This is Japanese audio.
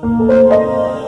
嗯。